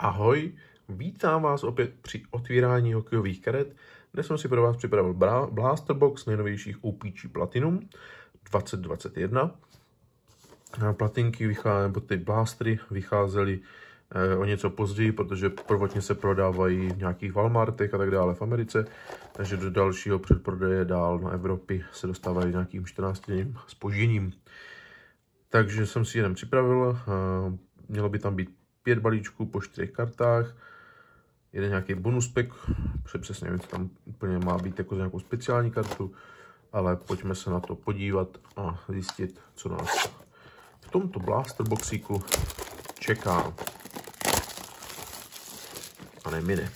Ahoj, vítám vás opět při otvírání hokejových karet. Dnes jsem si pro vás připravil Blaster Box nejnovějších OPG Platinum 2021. Platinky vycházely, nebo ty blastery vycházely eh, o něco později, protože prvotně se prodávají v nějakých Walmartech a tak dále v Americe, takže do dalšího předprodeje dál na Evropy se dostávají nějakým 14 dním spožděním. Takže jsem si jeden připravil, eh, mělo by tam být pět balíčků po čtyřech kartách, jeden nějaký bonus pack, přesně nevím, co tam úplně má být jako nějakou speciální kartu, ale pojďme se na to podívat a zjistit, co nás v tomto blaster boxíku čeká. A ne mine.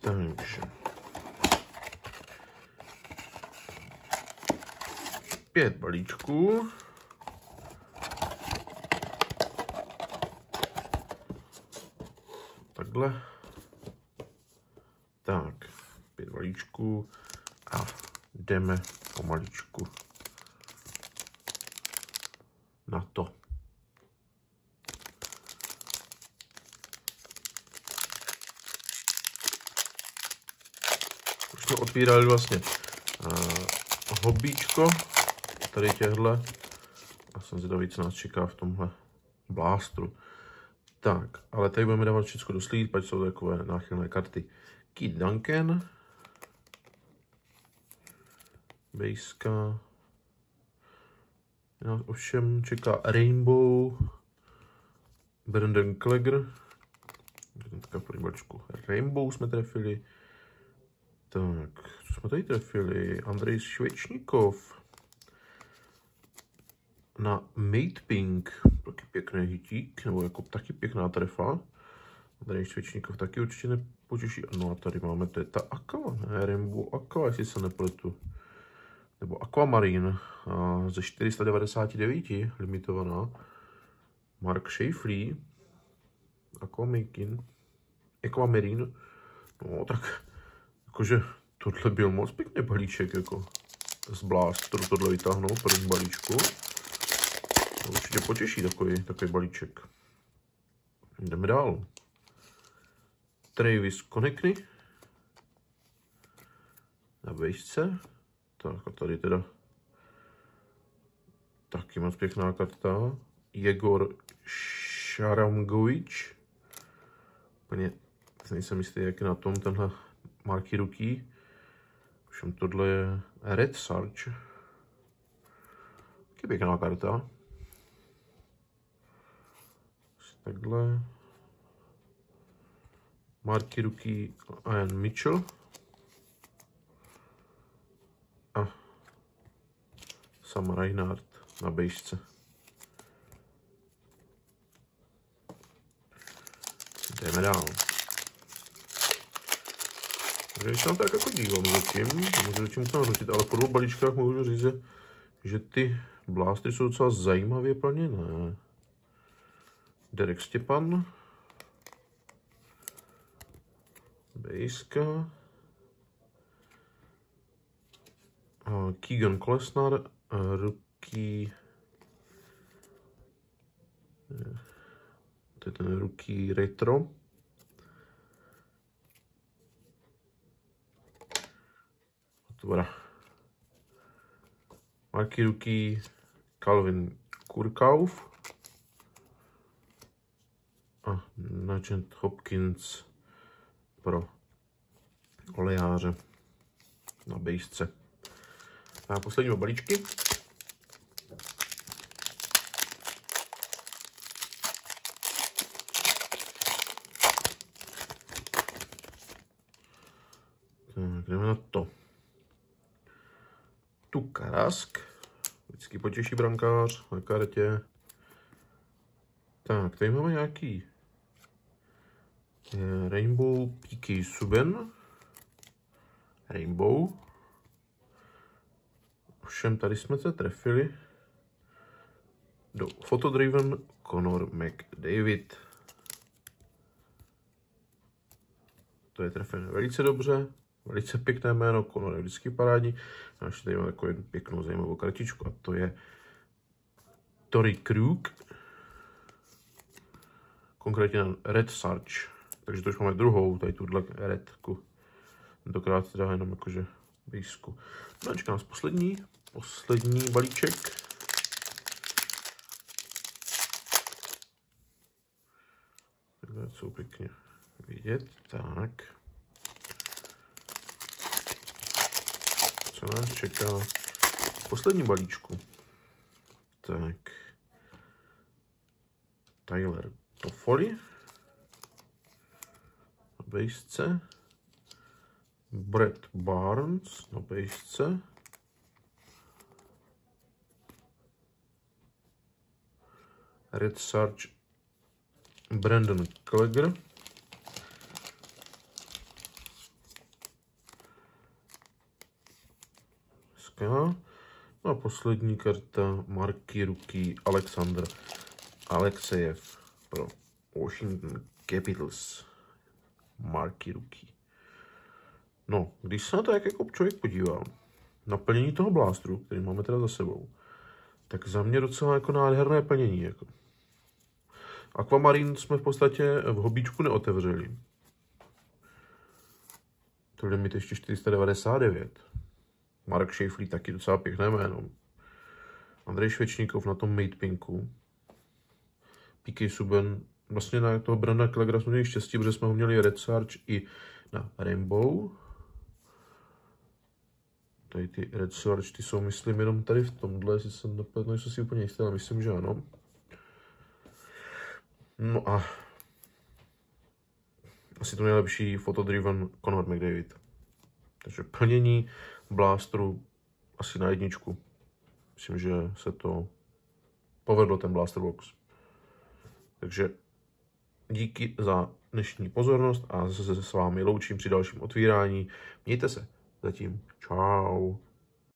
Takže. Pět balíčků. Takhle. Tak, pět valíčků a jdeme pomaličku na to. Už jsme otvírali vlastně uh, hobíčko, tady těhle. A jsem zvědavý, co nás čeká v tomhle blástru. Tak, ale tady budeme dávat všechno do slít, pak jsou takové náchylné karty. Keith Duncan. Bejska. Nás ovšem čeká Rainbow. Brandon. Teďka po Rainbow jsme trefili. Tak, co jsme tady trefili? Andrej Švečníkov na Mate Pink, taky pěkný hitík, nebo jako taky pěkná trefa. Tady Švečníkov taky určitě nepotěší. No a tady máme, to je ta Aqua, ne, Rainbow Aqua, jestli se nepletu. Nebo Aquamarine ze 499 limitovaná. Mark Schaeffley, Aquamakin, Aquamarine. No tak, jakože tohle byl moc pěkný balíček, jako z Blasteru tohle vytáhnout, první balíčku. To určitě potěší takový, takový balíček. Jdeme dál. Travis Konekny. Na vejšce. Tak a tady teda taky moc pěkná karta. Jegor Šaramgovič. Úplně nejsem jistý, jak je na tom tenhle Marky Ruky. Všem tohle je Red Sarge. Taky pěkná karta takhle. Marky ruky Ian Mitchell. A Sam Reinhardt na bejšce. Jdeme dál. Takže když tam tak jako dívám zatím, můžu zatím to narušit, ale po dvou balíčkách můžu říct, že ty blásty jsou docela zajímavě plněné. Derek Stepan. Bejska. Keegan Kolesnar, ruky. To je ten ruky retro. Otvora. Marky ruky Calvin Kurkauf a Nugent Hopkins pro olejáře na bejsce. A poslední balíčky. Tak, jdeme na to. Tu Karask. Vždycky potěší brankář na kartě. Tak, tady máme nějaký Rainbow Peaky Suben. Rainbow. Všem tady jsme se trefili do Photodriven Conor McDavid. To je trefené velice dobře, velice pěkné jméno, Conor je vždycky parádní. A ještě tady máme takovou pěknou zajímavou kartičku a to je Tory Krug konkrétně Red Sarge. Takže to už máme druhou, tady tuhle redku. Tentokrát teda jenom jakože výzku. No a čeká nás poslední, poslední balíček. Takhle jsou pěkně vidět. Tak. Co nás čeká v balíčku? Tak. Tyler Toffoli. Na bejsce. Brett Barnes na bejsce. Red Sarge Brandon Klegger. No a poslední karta Marky Ruky Alexander Alexejev pro Washington Capitals. Marky Ruky. No, když se na to jak jako člověk podívá, naplnění toho blástru, který máme teda za sebou, tak za mě docela jako nádherné plnění. Jako. Aquamarin jsme v podstatě v hobíčku neotevřeli. To limit ještě 499. Mark Schaeffley taky docela pěkné jméno. Andrej Švečníkov na tom Made Pinku. PK Suben. Vlastně na toho Branda Klegra jsme měli štěstí, protože jsme ho měli Red Sarge i na Rainbow. Tady ty Red Sarge, ty jsou myslím jenom tady v tomhle, jestli jsem napadl, nejsem si úplně jistý, ale myslím, že ano. No a asi to nejlepší fotodriven Conor McDavid. Takže plnění Blasteru asi na jedničku. Myslím, že se to povedlo, ten Blaster Box. Takže díky za dnešní pozornost a zase se s vámi loučím při dalším otvírání. Mějte se. Zatím. Ciao.